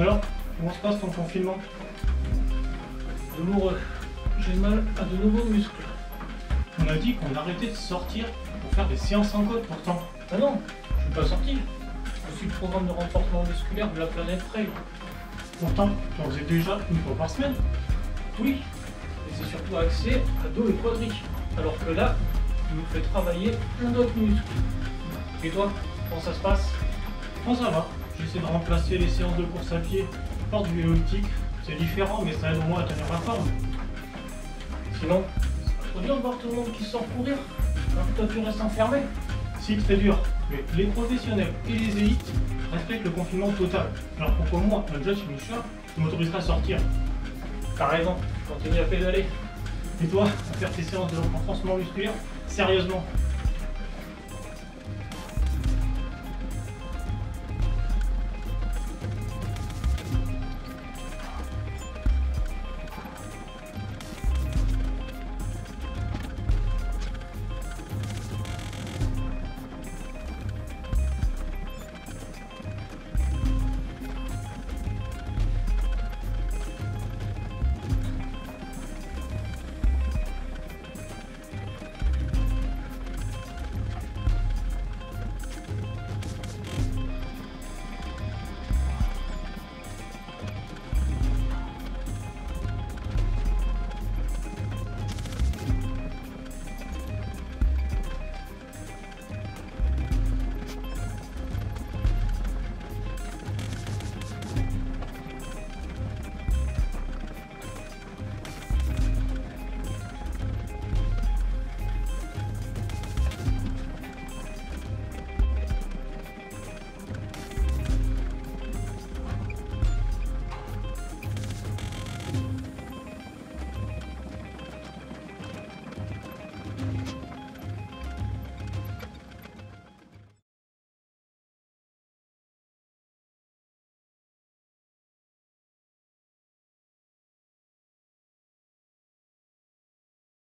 Alors, comment se passe ton confinement? Douloureux. J'ai mal à de nouveaux muscles. On a dit qu'on arrêtait de sortir pour faire des séances en code pourtant. Ah non, je suis pas sorti. Je suis le programme de renforcement musculaire de la planète Trail. Pourtant, tu en faisais déjà une fois par semaine. Oui, et c'est surtout axé à dos et quadri. Alors que là, il nous fait travailler plein d'autres muscles. Et toi, comment ça se passe? Bon, ça va? J'essaie de remplacer les séances de course à pied par du vélo elliptique. C'est différent, mais ça aide au moins à tenir la forme. Sinon, c'est pas trop dur de voir tout le monde qui sort courir. Alors que toi, tu restes enfermé. Si, très dur. Mais les professionnels et les élites respectent le confinement total. Alors pourquoi moi, un judge Michelin, je m'autoriserai à sortir T'as raison, continue à pédaler. Et toi, à faire tes séances de renforcement musculaire? Sérieusement